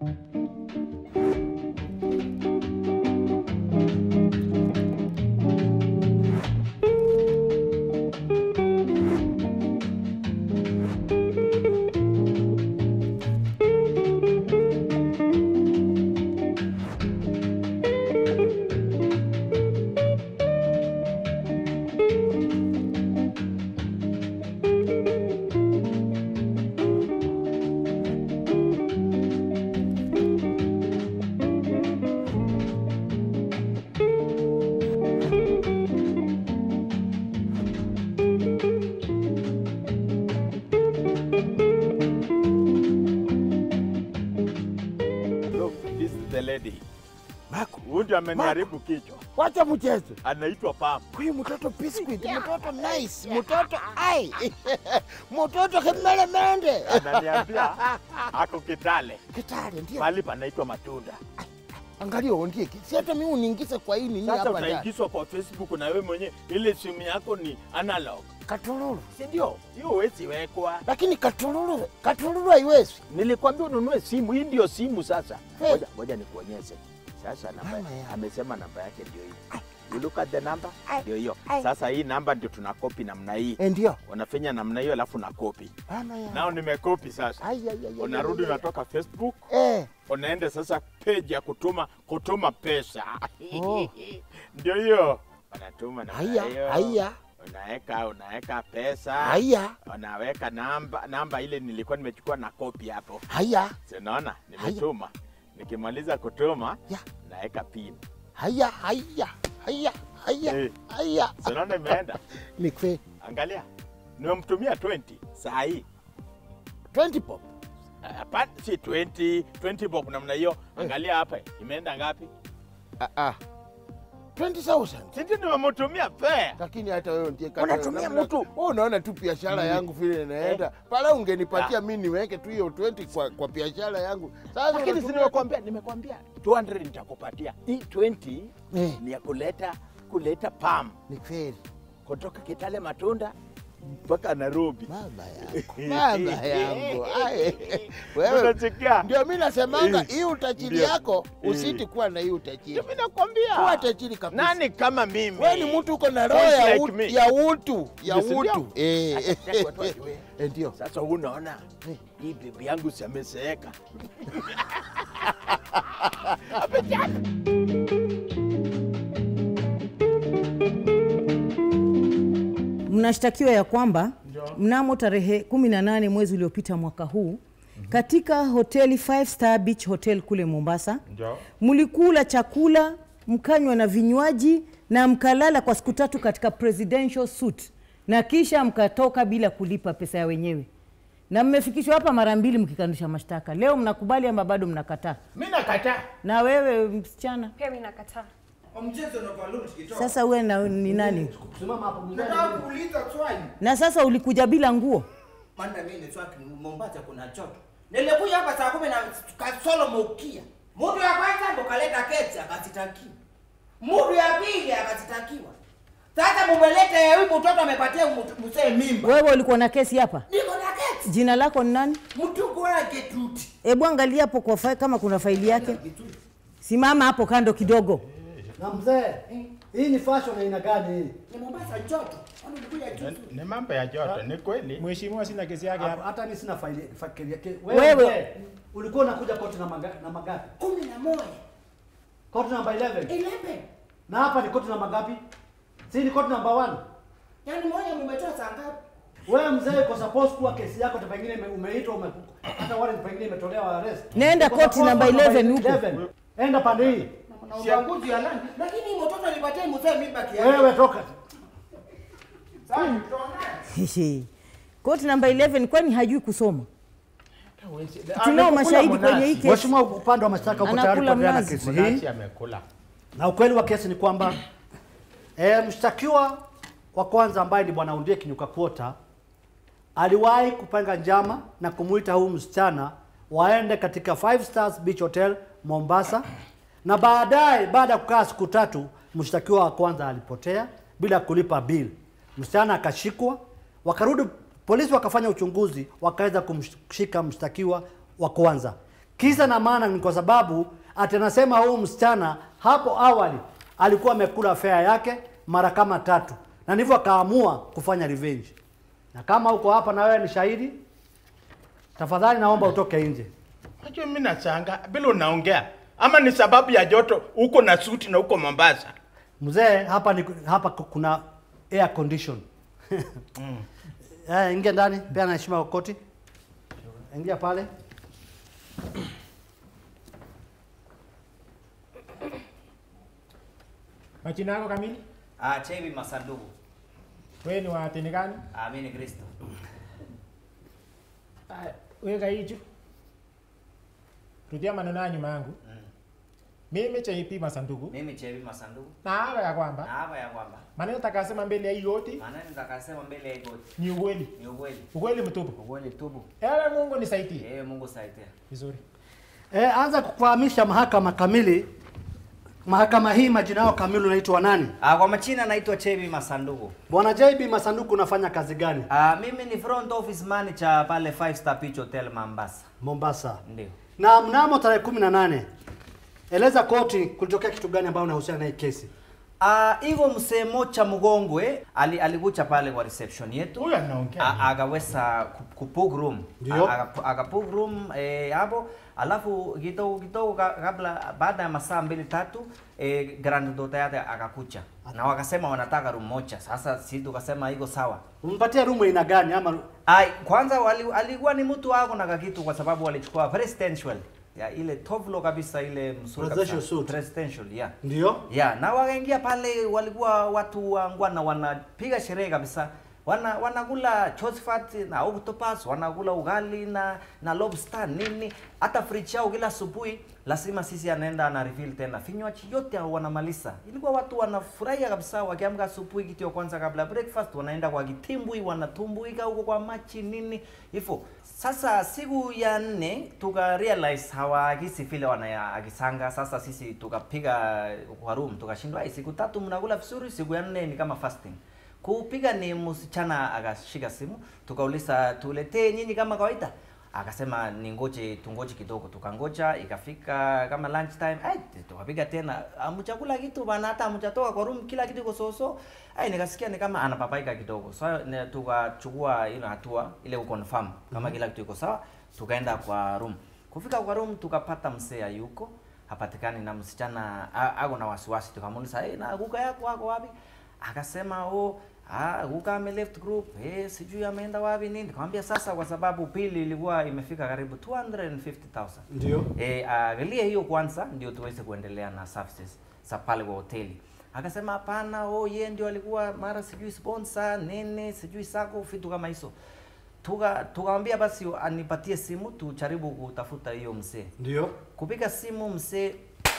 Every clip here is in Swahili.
Look, is Mako. Huyu ndio ameniharibu kichwa. wacha mchezo. Anaitwa Pam. Huyu mtoto biscuit, mtoto nice, mtoto ai, mtoto kimelemende. Ananiambia ako Kitale. Kitale ndio. Mahali panaitwa Matunda. Angalia ondie, si hata mimi uniingize kwa hii nini Sasa hapa ndani. utaingizwa kwa Facebook na wewe mwenyewe, ile simu yako ni analog, Katululu. si ndio? Hiyo huwezi wekwa. Lakini katululu, katululu haiwezi. Nilikwambia ununue simu, hii ndio simu sasa. Ngoja Hey. Ngoja ngoja nikuonyeshe. Sasa namba amesema namba yake ndio hii. You look at the number, ndio hiyo. Sasa hii namba ndio tuna copy namna hii. Eh, ndio. Unafanya namna hiyo alafu na copy. Bana ya. Nao nimekopi sasa. Unarudi unatoka Facebook, Eh, unaenda sasa page ya kutuma kutuma pesa. Oh. Ndio hiyo. Unatuma na haya, hiyo. haya, Unaweka unaweka pesa. haya, Unaweka namba namba ile nilikuwa nimechukua na kopi hapo. haya, Si unaona? Nimetuma. Nikimaliza kutuma yeah. naweka pin. haya, haya, haya, haya, Eh. haya. Sinaona imeenda? Ni kweli. Angalia. Nimemtumia 20 saa hii. 20 pop. Hapana, si 20, 20 bob namna hiyo. Angalia hapa imeenda ngapi? Ah, ah. 20,000. Sisi nimemtumia fair. lakini hata wewe ndiye kata- Unatumia mtu. wewe unaona tu biashara yangu vile inaenda pale, ungenipatia mimi niweke tu hiyo 20 kwa, kwa biashara yangu. Sasa Lakini si nimekwambia nimekwambia 200 nitakupatia. Hii 20 Eh. ni ya kuleta kuleta pam ni kweli kutoka Kitale Matunda mpaka Nairobi. mama yangu, mama yangu. Wewe unachekea. ndio mimi nasemanga Eh. hii utajiri yako Eh. usiti kuwa na hii utajiri. Mimi nakwambia. Kuwa tajiri kabisa. Nani kama mimi? Wewe ni mtu uko na roho ya, utu, ya utu ya si utu eh, ndio Sasa unaona Eh. hii bibi yangu siameseeka. mnashtakiwa ya kwamba mnamo tarehe 18 mwezi uliopita mwaka huu Mm -hmm. katika hoteli Five Star Beach Hotel kule Mombasa mlikula chakula mkanywa na vinywaji na mkalala kwa siku tatu katika presidential suite na kisha mkatoka bila kulipa pesa ya wenyewe na mmefikishwa hapa mara mbili mkikanusha mashtaka. Leo mnakubali ama bado mnakataa? Mimi nakataa. Na wewe msichana, Pia mimi nakataa. Sasa uwe na ni nani? Na sasa ulikuja bila nguo? Maana mimi Mombasa kuna. Nilikuja hapa saa kumi na kasolo ya kwanza ndo kaleta ya pili. Sasa mumeleta ya huyu mtoto amepatia mzee mimba. Wewe ulikuwa na kesi hapa? Niko na kesi. Jina lako ni nani? Mtu kwa Tuti. Hebu angalia hapo kwa fa- kama kuna faili yake. Simama hapo kando kidogo. Na mzee, hii ni fashion aina gani hii? Ni Mombasa joto. Kwani ulikuja juzi? Ni mambo ya joto, ni kweli. Mheshimiwa, sina kesi yake hapa. Hata mimi sina faili fakiri yake. Wewe- ulikuwa unakuja koti na maga, na magapi? Kumi na moja. Koti namba 11. Eleven. Na hapa ni koti namba ngapi? Si ni koti namba 1. Yaani moja umetoa saa ngapi? Wewe mzee uko suppose kuwa kesi yako hata pengine umeitwa ume, hata warrant pengine imetolewa arrest. Nenda koti namba 11 huko. Enda pande hii. Ubaguzi ya nani? Lakini mtoto alipatia mzee mimba kiasi. Wewe toka. Sasa tutaongea. Koti namba 11 kwani hajui kusoma? Tunao mashahidi kwenye hii kesi. Mheshimiwa upande wa mashtaka uko tayari kwa kuendelea na kesi hii. Amekula. Na ukweli wa kesi ni kwamba e, mshtakiwa wa kwanza ambaye ni bwana Undie Kinyuka Kuota aliwahi kupanga njama na kumuita huyu msichana waende katika Five Stars Beach Hotel Mombasa, na baadaye baada ya kukaa siku tatu mshtakiwa wa kwanza alipotea bila kulipa bill. Msichana akashikwa, wakarudi polisi wakafanya uchunguzi, wakaweza kumshika mshtakiwa wa kwanza. Kisa na maana ni kwa sababu ati anasema huyu msichana hapo awali alikuwa amekula fea yake mara kama tatu, na ndivyo akaamua kufanya revenge. Na kama uko hapa na wewe ni shahidi, tafadhali naomba utoke nje. Unajua mimi nachanga bila unaongea ama ni sababu ya joto huko na suti na huko Mombasa. Mzee, hapa ni hapa kuna air condition. Eh, ingia ndani, pia na heshima kwa koti. Ingia pale. Majina yako kamili? Ah, Chevi Masandugu. Wewe ni wa dini gani? Ah, mimi ni Kristo. Ah, Wewe gaiju? Rudia maneno ya nyuma yangu. Mimi JP Masanduku. Mimi JP Masanduku. Na hapa ya kwamba. Na hapa ya kwamba maneno takasema mbele ya hii yote Maneno nitakasema mbele ya yote. ni ukweli. ni ukweli. Ukweli mtupu. Ukweli mtupu. Ewe Mungu nisaidie. Ewe Mungu saidia. Vizuri. Eh, anza kufahamisha mahakama kamili. Mahakama hii majina yao kamili unaitwa nani? Ah, kwa majina naitwa Chebi Masanduku. Bwana JB Masanduku unafanya kazi gani? Ah, mimi ni front office manager pale Five Star Beach Hotel Mombasa. Mombasa. Ndio. Na mnamo tarehe kumi na nane eleza koti kulitokea kitu gani ambayo unahusiana na hii kesi? Ah, hivyo msee mocha mgongwe ali, alikucha pale kwa reception yetu. Akaweza ku- kupug room. Ndio. A- aka- room eh, alafu kidogo kidogo kabla baada ya masaa mbili tatu eh, granddaughter yake akakucha na wakasema wanataka room moja sasa si tukasema iko sawa. Umpatia room ina gani ama Ai, kwanza wali, alikuwa ni mtu wako na kakitu kwa sababu walichukua presidential ya ile tovlo kabisa ile mzuri Presidential kabisa. suit. presidential yeah ndio? ya na wakaingia pale, walikuwa watu wangwana, wanapiga sherehe kabisa, wana wanakula chosfat na octopus, wanakula ugali na na lobster nini, hata fridge yao kila asubuhi lazima sisi anaenda ana refill tena vinywaji yote au wanamaliza. Ilikuwa watu wanafurahia kabisa, wakiamka asubuhi, kitu ya kwanza kabla breakfast wanaenda kwa kitimbwi, wanatumbuika huko kwa machi nini hivyo. Sasa siku ya nne tuka realize hawaagisi vile wanaagisanga. Sasa sisi tukapiga kwa room tukashindwa, "Ai, siku tatu mnakula vizuri, siku ya nne ni kama fasting. Kupiga ni msichana akashika simu, tukauliza tuletee nyinyi kama kawaida. Akasema ni ngoje tungoje kidogo, tukangoja ikafika kama lunch time. Ai, tukapiga tena, amchakula kitu bana, hata amchatoka kwa room, kila kitu iko soso. Ai, nikasikia ni kama anapapaika kidogo. So tukachukua ile hatua ile uconfirm kama mm -hmm. kila kitu iko sawa, tukaenda kwa room. Kufika kwa room tukapata msee yuko hapatikani na msichana ako na wasiwasi, tukamuuliza hey, na guka yako wako wapi? Akasema oh, ah, guka ame left group eh, sijui ameenda wapi nini. Nikamwambia sasa, kwa sababu pili ilikuwa imefika karibu 250,000 Ndio. eh, angalia hiyo kwanza ndio tuweze kuendelea na services za pale kwa hoteli. Akasema hapana, oh, yeye ndio alikuwa mara sijui sponsor nini sijui sako vitu kama hizo. Tuka tukamwambia basi anipatie simu tujaribu kutafuta hiyo msee Ndio. kupiga simu msee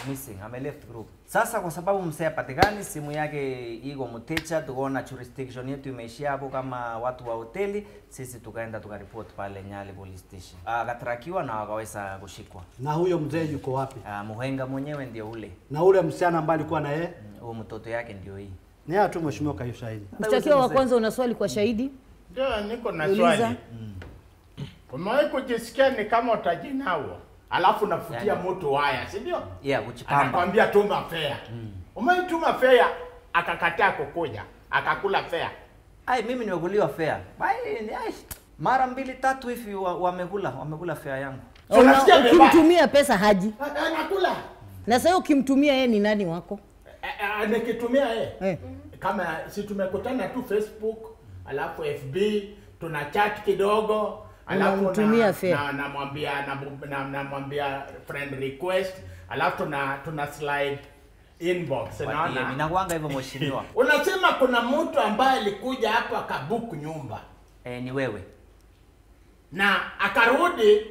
missing ame left group sasa kwa sababu msee apatikani, simu yake iko mtecha tukaona jurisdiction yetu imeishia hapo kama watu wa hoteli sisi tukaenda tukaripoti pale nyali police station akatrakiwa na wakaweza kushikwa Na huyo mzee yuko wapi? Ah, muhenga mwenyewe ndio ule Na ule msichana ambaye alikuwa na yeye? Mm, huyo mtoto yake ndio hii Ni hapo tu mheshimiwa kayo shahidi. Mshtakiwa wa kwanza una swali kwa shahidi? Ndio niko na swali. Umewahi kujisikia ni kama utajinao alafu nafutia Yani. moto waya, si ndio? yeah kuchipamba Anakwambia tuma fea. Mm. Umeituma fea akakataa kukuja, akakula fea. ai mimi nimekuliwa fea. Bai, ni- ai, mara mbili tatu hivi wamekula, wa- wamekula fea yangu So ukimtumia pesa haji, Anakula. na sasa ukimtumia yeye ni nani wako? Nikitumia yeye. Eh. Kama si tumekutana tu Facebook, alafu FB, tuna chat kidogo, alafu na- namwambia na- na, na- na- na friend request, alafu tuna tuna slide inbox, unaona? inakuanga hivyo mheshimiwa Unasema kuna mtu ambaye alikuja hapo akabuku nyumba eh, ni wewe na akarudi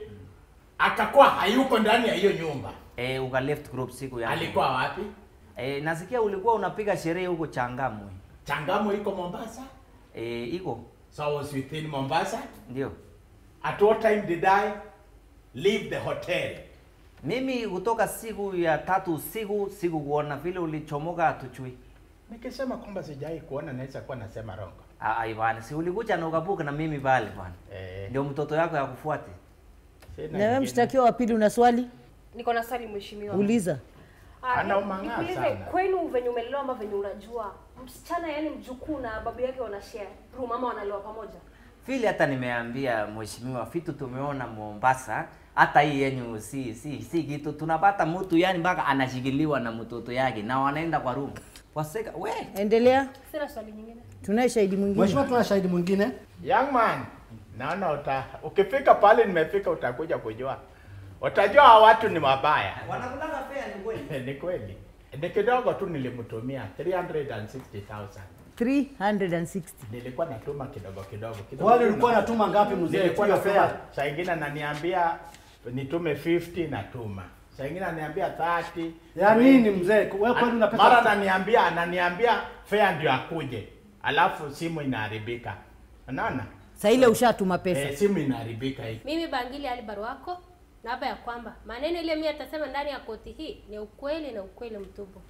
akakuwa hayuko ndani ya hiyo nyumba. eh, uka left group siku ya Alikuwa wapi? eh, nasikia ulikuwa unapiga sherehe huko Changamwe changamwe iko Mombasa. eh, iko So I was within Mombasa. ndio At what time did I leave the hotel? mimi kutoka siku ya tatu usiku siku kuona vile ulichomoka hatuchui Nikisema kwamba sijai kuona naweza kuwa nasema rongo. Ah, ah bwana si ulikuja na ukabuka na mimi pale bwana Eh. ndio mtoto yako ya kufuate Na wewe mshtakiwa wa pili una swali? Niko na swali mheshimiwa. Uliza. Ah, Ana umang'aa sana. kwenu venye umelelewa ama venye unajua msichana yani mjukuu na babu yake wana share room ama wanalewa pamoja? Vile hata nimeambia mheshimiwa vitu tumeona Mombasa hata hii yenyu si si si kitu tunapata mtu yani mpaka anashikiliwa na mtoto yake na wanaenda kwa room waseka we Endelea. Sina swali nyingine. Tunaye shahidi mwingine. Mheshimiwa, tuna shahidi mwingine. Young man, naona uta ukifika pale nimefika utakuja kujua. Utajua watu ni wabaya. wanakulanga pia ni kweli ni kweli. Ni kidogo tu nilimtumia 360,000. 360. Nilikuwa natuma kidogo kidogo. kidogo Wale ulikuwa natuma ngapi mzee? Nilikuwa natuma, saa ingine ananiambia nitume 50 natuma. Saa ingine ananiambia 30. Ya nini mzee? Wewe kwani una Mara ananiambia ananiambia fair ndio akuje. Alafu simu inaharibika. Unaona? Saa ile ushatuma pesa. Eh, simu inaharibika hii. Mimi Bangili Ali Baruako naapa ya kwamba maneno ile mimi atasema ndani ya koti hii ni ukweli na ukweli mtupu.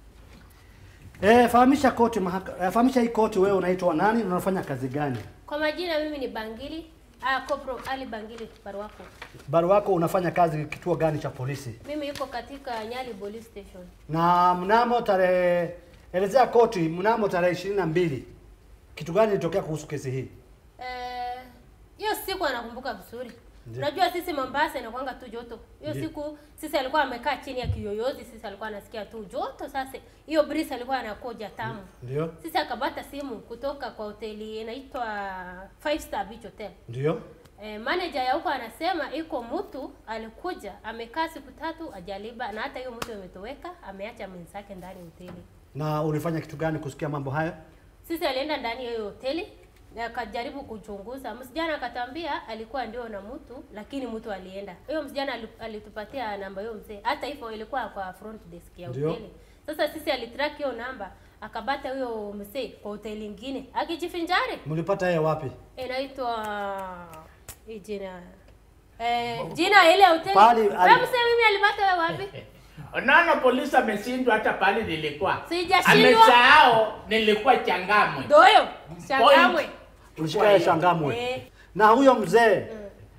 Eh, fahamisha koti mahaka, eh, fahamisha hii koti wewe unaitwa nani na unafanya kazi gani? Kwa majina mimi ni Bangili ah, Kopro Ali Bangili Baruwako. Baruwako unafanya kazi kituo gani cha polisi? Mimi yuko katika Nyali Police Station. Na mnamo tarehe elezea koti mnamo tarehe ishirini na mbili kitu gani ilitokea kuhusu kesi hii? Eh, hiyo siku anakumbuka vizuri. Unajua sisi Mombasa inakuanga tu joto. Hiyo siku sisi alikuwa amekaa chini ya kiyoyozi, sisi alikuwa anasikia tu joto. Sasa hiyo breeze alikuwa anakoja tamu. Ndio, Sisi akabata simu kutoka kwa hoteli inaitwa Five Star Beach Hotel. ndio. E, manager ya huko anasema iko mtu alikuja amekaa siku tatu ajaliba na hata hiyo mtu ametoweka ameacha mwenzake ndani ya hoteli. Na ulifanya kitu gani kusikia mambo haya? Sisi alienda ndani ya hiyo hoteli akajaribu kuchunguza. Msijana akatambia alikuwa ndio na mtu lakini mtu alienda. Huyo msijana alitupatia namba hiyo mzee. Hata hivyo ilikuwa kwa front desk ya hoteli. Sasa sisi alitrack hiyo namba akabata huyo mzee kwa hoteli nyingine akijifinjari. Mlipata yeye wapi? inaitwa hii jina eh, jina ile hoteli. Pale Wewe msee mimi alipata wewe wapi? Nana polisi ameshindwa hata pale nilikuwa. Sijashindwa. Amesahau nilikuwa Changamwe. Ndio. Changamwe. Ulishika yeye Shangamwe. Eh. Na huyo mzee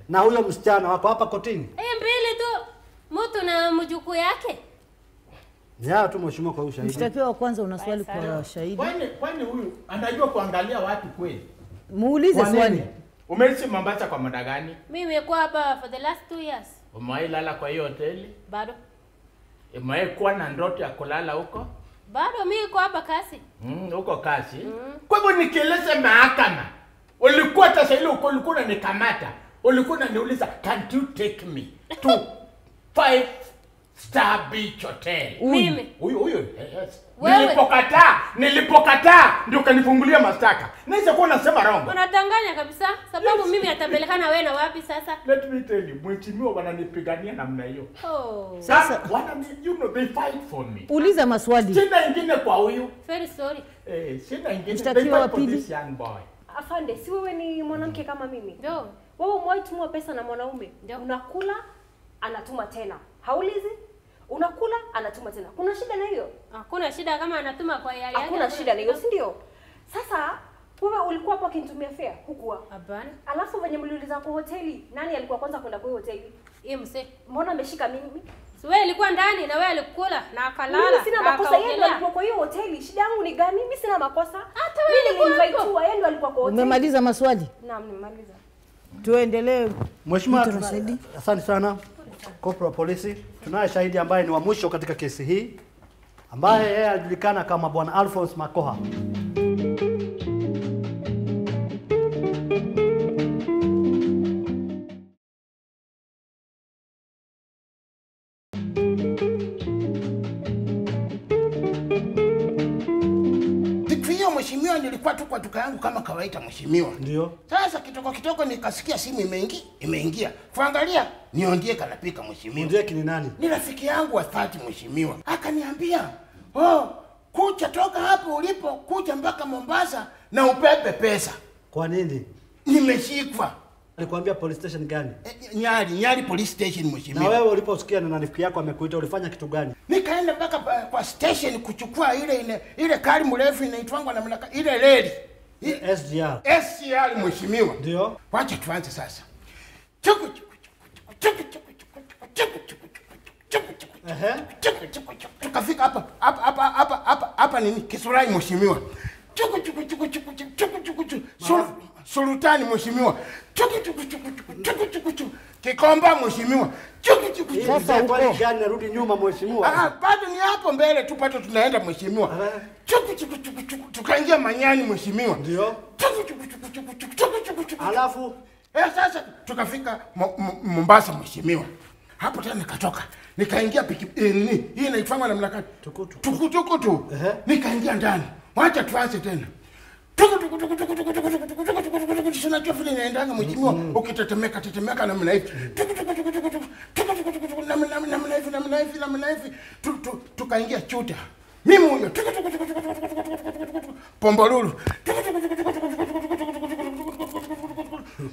na huyo msichana wako hapa kotini? Eh, mbili tu. Mtu na mjukuu yake. ya tu mheshimiwa kwa ushahidi. Mshtakiwa wa kwanza una swali kwa shahidi? Kwani kwani huyu anajua kuangalia watu kweli? Muulize swali. Umeishi Mombasa kwa muda gani? Mimi nimekuwa hapa for the last two years. Umewahi lala kwa hiyo hoteli? Bado. Umewahi kuwa na ndoto ya kulala huko? Bado mimi niko hapa kasi. Mm, huko kazi. Kwa hivyo nikieleze mahakama, ulikuwa sasa ile uko ulikuwa unanikamata, ulikuwa unaniuliza can't you take me to five star beach hotel? Mimi. Huyo huyo. yes. Nilipokataa, nilipokataa ndio kanifungulia mashtaka. Naweza kuwa nasema wrong. Unatanganya kabisa sababu mimi atapelekana wewe na wapi sasa? Let me tell you, mheshimiwa wananipigania namna hiyo. Oh, Sasa wana you know they fight for me. Uliza maswali. Sina ingine kwa huyu. very sorry. Eh, sina ingine. They Mshtakiwa wa fight for pili. this young boy. Afande, si wewe ni mwanamke kama mimi? Ndio. Wewe umewahi tumwa pesa na mwanaume? Ndio. Unakula, anatuma tena. Haulizi? Unakula, anatuma tena. Kuna shida na hiyo? Hakuna shida kama anatuma kwa yale. Hakuna shida na hiyo, si ndio? Sasa wewe ulikuwa hapo akinitumia fare, hukuwa. Hapana. Alafu venye mliuliza kwa hoteli, nani alikuwa kwanza kwenda kwa hoteli? Yeye mzee. Mbona ameshika mimi? Si wewe ilikuwa ndani na wewe alikula na akalala. Mimi sina makosa, yeye ndo alikuwa kwa hiyo hoteli. Shida yangu ni gani? Mimi sina makosa. Hata wewe Mimi ulikuwa niliinvitiwa, yeye ndo alikuwa kwa hoteli. Umemaliza maswali? Naam, nimemaliza. Tuendelee. Mheshimiwa, asante sana Corporal Polisi. Tunaye shahidi ambaye ni wa mwisho katika kesi hii ambaye yeye alijulikana kama Bwana Alphonse Makoha. Kawaida mheshimiwa. Ndio. Sasa kitoko kitoko nikasikia simu imeingi, imeingia. Kuangalia niondie kanapika mheshimiwa. Mzee kini nani? Ni rafiki yangu wa dhati mheshimiwa. Akaniambia, "Oh, kucha toka hapo ulipo, kuja mpaka Mombasa na upepe pesa." Kwa nini? Nimeshikwa. Alikwambia police station gani? E, Nyali, Nyali police station Na mheshimiwa. wewe uliposikia na rafiki yako amekuita ulifanya kitu gani? Nikaenda mpaka kwa station kuchukua ile ile ile kari mrefu inaitwangwa na mlaka ile reli. SGR. SCR mheshimiwa. Ndio. Wacha tuanze sasa. Chuku chuku chuku chuku, chuku, chuku, chuku, chuku, tukafika hapa hapa hapa hapa hapa hapa nini Kisurai mheshimiwa chuku chuku chuku chuku chuku chuku chuku Sultani mheshimiwa chuku chuku chuku chuku chuku chuku Kikomba mheshimiwa chuku chuku chuku. Sasa huko gani narudi nyuma mheshimiwa? Ah, bado ni hapo mbele tu pato tunaenda mheshimiwa. Chuku chuku chuku chuku tukaingia manyani mheshimiwa. Ndio. Chuku chuku chuku chuku chuku chuku chuku. Alafu eh, sasa tukafika Mombasa mheshimiwa. Hapo tena nikatoka nikaingia piki nini hii inaifanywa na gani? Tukutuku. Tukutuku tu. Nikaingia ndani wacha tuanze tena sinajua vile inaendanga mheshimiwa, ukitetemeka tetemeka namna hivi namna hivi tukaingia chuta mimi huyo Pombolulu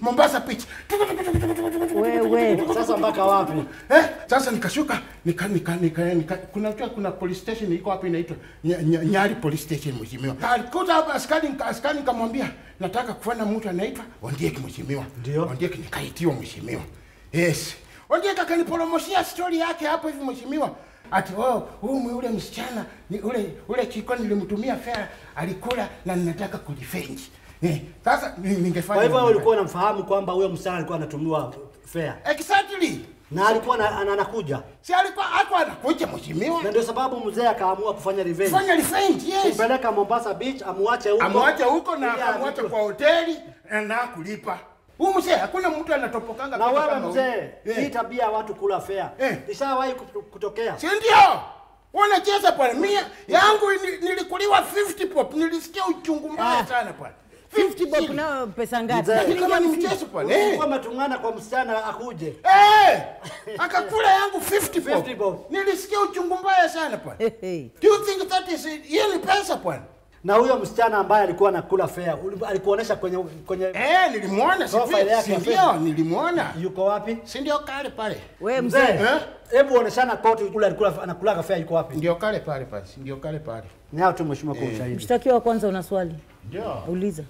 Mombasa pichi sasa mpaka wapi eh? Sasa nikashuka nika nika nika, nika kuna kuna, kuna police station iko hapa inaitwa Nya- Nya- Nyali police station mheshimiwa. Alikuta hapa askari nika, askari nikamwambia nataka kufanya mtu anaitwa Ondieki mheshimiwa. Ndio. Ondieki nikaitiwa mheshimiwa. Yes. Ondieki akaniporomoshia story yake hapo hivi mheshimiwa. Ati oh, huyu ule msichana ni ule ule chiko nilimtumia fare alikula na ninataka kujifenji. Eh, sasa ningefanya Kwa hivyo ulikuwa unamfahamu kwamba huyo msichana alikuwa anatumiwa fare? Exactly. Na alikuwa anakuja, Si alikuwa hakuwa anakuja mheshimiwa. na ndio sababu mzee akaamua kufanya revenge, Fanya revenge, yes. kumpeleka Mombasa Beach, amuache huko, amwache huko na amuache kwa hoteli na kulipa. Huyu mzee hakuna mtu anatopokanga Na wewe mzee, huyu. hii Eh. tabia ya watu kula fea Eh. ishawahi kutokea? Si ndio? Wanacheza pale. Mia yangu nilikuliwa 50 pop. Nilisikia uchungu mbaya Ah. sana pale. 50 bob shilling. pesa ngapi? Kama ni mchezo pale. Kwa matungana kwa msichana akuje, Eh. Akakula yangu 50 bob. 50 bob. Nilisikia uchungu mbaya sana pale. Do you think that is hiyo pesa pale? na huyo msichana ambaye alikuwa anakula fare alikuonesha kwenye kwenye Eh, nilimuona si ndio? Nilimuona. Nilimwona. yuko wapi? Si ndio kale pale? Wewe Mzee. Eh? hebu oneshana koti yule alikula anakulaga fare yuko wapi? Ndio kale pale pale. Si ndio kale pale. Nao tu mheshimiwa kwa ushahidi. Mshtakiwa wa kwanza una swali? Ndio. Uliza.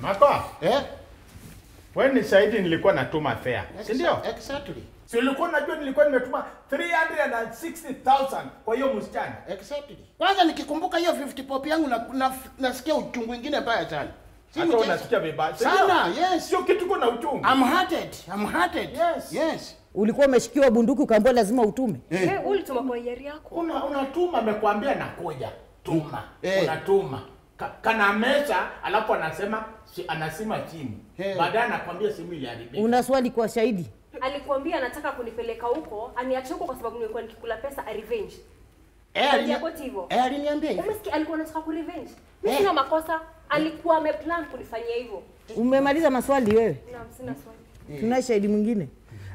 Makwa, Eh? wewe ni shahidi nilikuwa natuma fare. Si ndio? Exactly. Si ulikuwa unajua nilikuwa nimetuma 360,000 kwa hiyo msichana. Exactly. Kwanza nikikumbuka hiyo 50 pop yangu na, na, nasikia uchungu mwingine mbaya sana. Hata mchezo. unasikia vibaya. Sana, yes. Sio kitu kuna uchungu. I'm hurted. I'm hurted. Yes. Yes. Ulikuwa umeshikiwa bunduki ukaambiwa lazima utume. Eh. Eh, ulituma kwa hiari yako. Una unatuma amekwambia nakuja. Tuma. Eh. Unatuma. Ka, kana mesa alafu anasema si, anasima simu. hey. Baadaye anakwambia simu iliharibika. Una swali kwa shahidi? Alikwambia anataka kunipeleka huko, aniache huko kwa sababu nilikuwa nikikula pesa a revenge. Eh, eh, aliniambia hivyo. Umesikia alikuwa anataka ku revenge. Mimi hey. sina makosa, alikuwa ameplan kunifanyia hivyo. Umemaliza maswali wewe? Naam, sina swali. Tuna shahidi mwingine?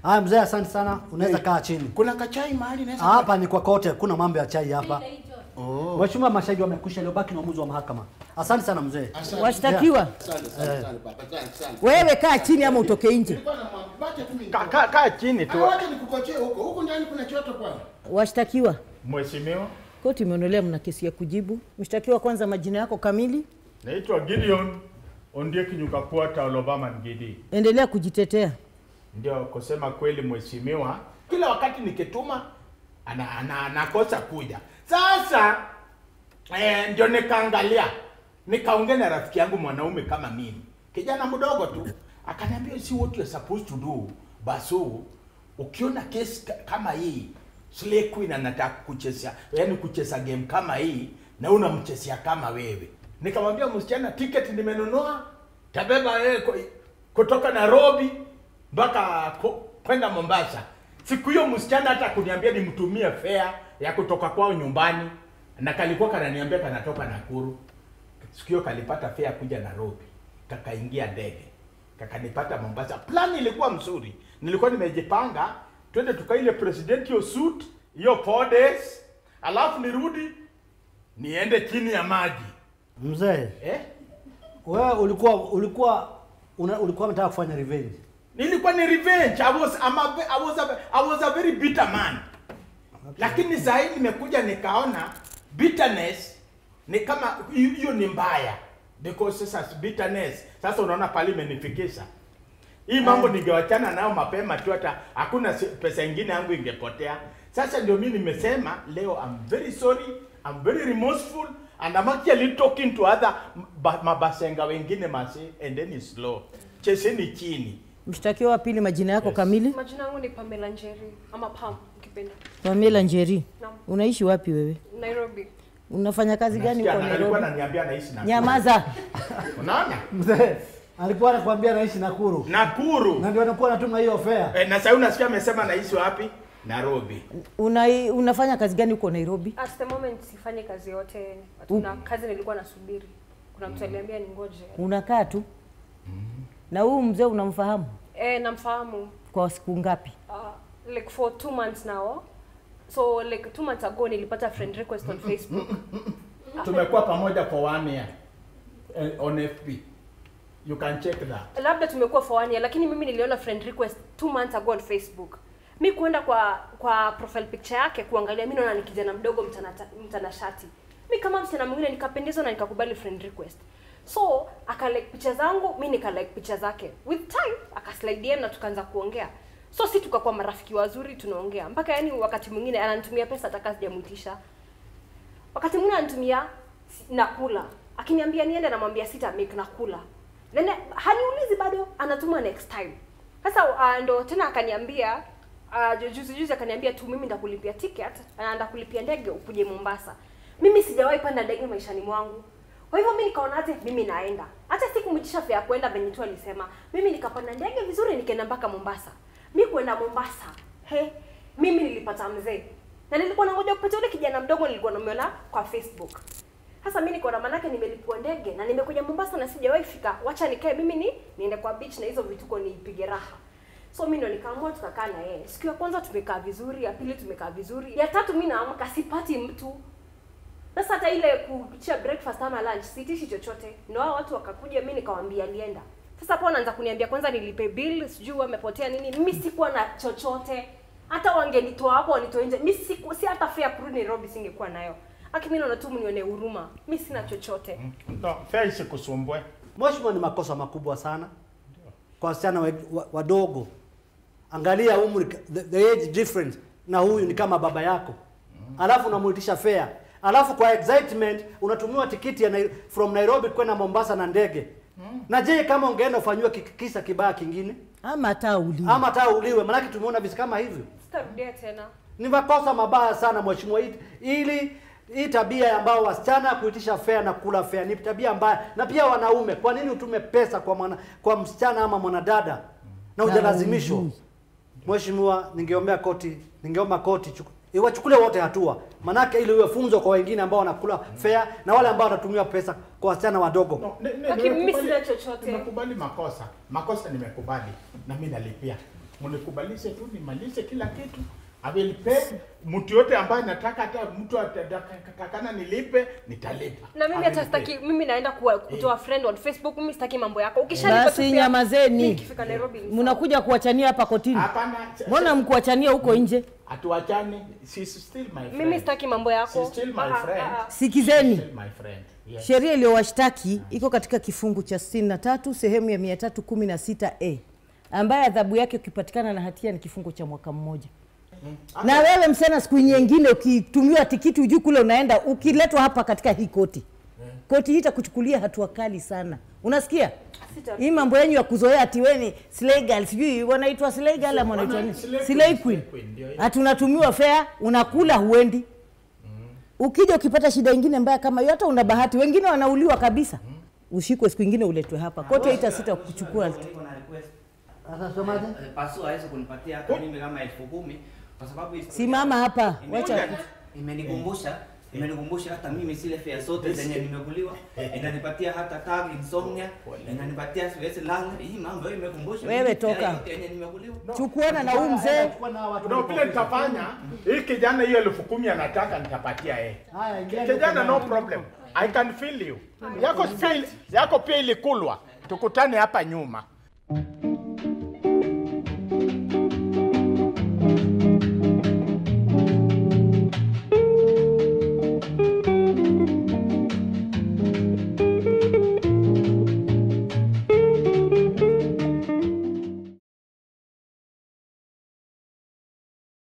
Haya mzee, asante sana, unaweza kaa chini. Kuna kachai mahali naweza Hapa ni kwa kote, kuna mambo ya chai hapa. Mheshimiwa, mashahidi wamekwisha, iliyobaki ni uamuzi wa mahakama. Asante sana mzee. Washtakiwa, Asante sana sana baba. Asante sana. wewe kaa chini ama utoke nje. Na. Kaa ka, ka chini tu. Huko. Huko ndani kuna choto Kwani Washtakiwa, Mheshimiwa, koti imeonelea mna kesi ya kujibu. Mshtakiwa kwanza, majina yako kamili, naitwa Gideon Ondieki Nyukakwata Olobama Ngidi. endelea kujitetea. Ndio kusema kweli, mheshimiwa, kila wakati nikituma ana, ana, anakosa kuja. Sasa eh, ndio nikaangalia. Nikaongea na rafiki yangu mwanaume kama mimi, kijana mdogo tu, akaniambia si what you are supposed to do basu, ukiona kesi kama hii Slay Queen anataka kuchezea, yani kucheza game kama hii na unamchezea kama wewe. Nikamwambia msichana, ticket nimenunua, tabeba wewe ku- kutoka Nairobi mpaka kwenda Mombasa. Siku hiyo msichana hata kuniambia nimtumie fare ya kutoka kwao nyumbani, na kalikuwa kananiambia kanatoka Nakuru. Sikio kalipata fare kuja Nairobi, kakaingia ndege kakanipata Mombasa. Plan ilikuwa mzuri, nilikuwa nimejipanga twende tukaile president hiyo suit hiyo four days, alafu nirudi niende chini ya maji Mzee, eh? wewe ulikuwa ulikuwa una, ulikuwa unataka kufanya revenge. nilikuwa ni revenge I was, I'm a, I was, a, I was a very bitter man lakini zaidi nimekuja nikaona bitterness ni kama hiyo ni mbaya. Because sasa bitterness. Sasa unaona pale imenifikisha. Hii mambo yeah. ningewachana nayo mapema tu hata hakuna pesa ingine yangu ingepotea. Sasa ndio mimi nimesema leo I'm very sorry I'm very remorseful and I'm actually talking to other mabasenga wengine masi and then it's slow cheseni chini Mshtakiwa wa pili, majina yako kamili? Majina yangu ni Pamela Njeri ama Pam ukipenda. Pamela Njeri. Naam. Unaishi wapi wewe? Nairobi. Unafanya kazi gani huko na- alikuwa Nairobi? ananiambia naishi Nakuru. Nyamaza. unaona Mzee alikuwa anakuambia naishi Nakuru Nakuru na ndio anakuwa anatuma hiyo fare. eh, na sasa unasikia amesema naishi wapi Nairobi Una, unafanya kazi gani huko Nairobi? At the moment sifanyi kazi yote. Kuna kazi nilikuwa nasubiri. Kuna mtu aliambia ningoje. Unakaa tu? Na huyu mzee unamfahamu Eh, namfahamu. kwa siku ngapi? Uh, like for two months now. So like two months ago nilipata friend request on Facebook. tumekuwa pamoja for one year eh, on FB you can check that labda tumekuwa for one year lakini mimi niliona friend request two months ago on facebook mi kuenda kwa kwa profile picture yake kuangalia mi naona ni kijana mdogo mtanashati mi kama msichana mwingine nikapendezwa na nikakubali friend request so akalike picha zangu mi nikalike picha zake. With time akaslide DM na tukaanza kuongea. So si tukakuwa marafiki wazuri tunaongea. Mpaka yani wakati mwingine ananitumia pesa ataka sijamuitisha wakati mwingine ananitumia nakula. Akiniambia niende namwambia sita make nakula. Then haniulizi bado anatuma next time. Sasa uh, ndo tena akaniambia uh, juzi juzi akaniambia tu mimi ndakulipia ticket anaenda kulipia ndege ukuje Mombasa. Mimi sijawahi panda ndege maishani mwangu kwa hivyo mimi nikaona aje mimi naenda hata sikumjisha fare ya kwenda venye tu alisema mimi nikapanda ndege vizuri nikaenda mpaka Mombasa Mimi kwenda Mombasa he mimi nilipata mzee na nilikuwa nangoja kupata yule kijana mdogo nilikuwa namiona kwa Facebook sasa mimi niko na manake nimelipua ndege na nimekuja Mombasa na sijawahi fika. Wacha nikae mimi ni niende kwa beach na hizo vituko niipige raha. So mimi ndo nikaamua tukakaa na yeye. Siku ya kwanza tumekaa vizuri, ya pili tumekaa vizuri, ya tatu mimi naamka sipati mtu. Sasa hata ile kuitisha breakfast ama lunch sitishi chochote. Ndio hao watu wakakuja, mimi nikawaambia alienda. Sasa hapo anaanza kuniambia kwanza nilipe bill, sijui wamepotea nini. Mimi sikuwa na chochote. Hata wangenitoa hapo wanitoe nje. Mimi siku si hata fare kurudi Nairobi singekuwa nayo. Aki mimi naona tu mnione huruma. Mimi sina chochote. no fair isikusumbue Mheshimiwa, ni makosa makubwa sana kwa wasichana wa- wa- wadogo. Angalia umri, the, the age difference na huyu ni kama baba yako, alafu unamuitisha fare, alafu kwa excitement unatumiwa tikiti ya Nai- from Nairobi kwenda Mombasa na ndege. Na je, kama ungeenda ufanyiwe ki- kisa kibaya kingine Ama hata uliwe, ama hata uliwe? Maanake tumeona visa kama hivyo. Sitarudia tena. Ni makosa mabaya sana mheshimiwa, ili hii tabia ambayo wasichana kuitisha fea na kula fea ni tabia mbaya, na pia wanaume. Kwa nini utume pesa kwa mwana, kwa msichana ama mwanadada na hujalazimishwa? Mheshimiwa, ningeombea koti, ningeomba koti chuku- iwachukulie wote hatua, manake ili iwe funzo kwa wengine ambao wanakula fea na wale ambao wanatumia pesa kwa wasichana wadogo. No, ne- ne- Lakini mimi nimekubali- sina chochote. Nimekubali makosa. Makosa nimekubali na mimi nalipia. Mnikubalishe tu nimalize kila kitu. I will pay mtu yote ambaye nataka hata mtu atakana nilipe nitalipa. Na mimi hata sitaki mimi naenda kuwa, kutoa friend on Facebook, mimi sitaki mambo yako. Ukishalipa tu Basi nyamazeni. Mnakuja kuachania hapa kotini. Hapana. Mbona mkuachania huko nje? Atuachane. She's still my friend. Mimi sitaki mambo yako. She's still my Ah, ah, friend. ah. Sikizeni. Still my friend. Yes. Sheria iliyowashtaki iko katika kifungu cha 63 sehemu ya 316A ambaye adhabu yake ukipatikana na hatia ni kifungo cha mwaka mmoja. Na wewe msena, siku nyingine ukitumiwa tikiti ujuu kule unaenda, ukiletwa hapa katika hii koti, koti hii itakuchukulia hatua kali sana. Unasikia? Sita- Hii mambo yenyu ya kuzoea ati wewe ni slay girl, sijui wanaitwa slay girl ama wanaitwa nini? Slay queen. Ati unatumiwa fare, unakula huendi. Ukija ukipata shida ingine mbaya kama hiyo, hata una bahati, wengine wanauliwa kabisa. Ushikwe siku ingine uletwe hapa. Koti haitasita kukuchukua. kuchukua. na request. Anasemaje? Eh, Pasu kunipatia hata mimi kama elfu kumi kwa sababu Simama hapa, wacha imenikumbusha imenikumbusha hata mimi zile fare zote zenye nimekuliwa inanipatia hata tag insomnia inanipatia siwezi lala hii mambo hiyo imekumbusha Wewe toka. fare yenye nimekuliwa chukuana na huyu mzee. Ndio vile nitafanya hii kijana hiyo elfu kumi anataka nitapatia yeye. Haya, Kijana no problem. I can feel you. Yako pia yako pia ilikulwa. Tukutane hapa nyuma.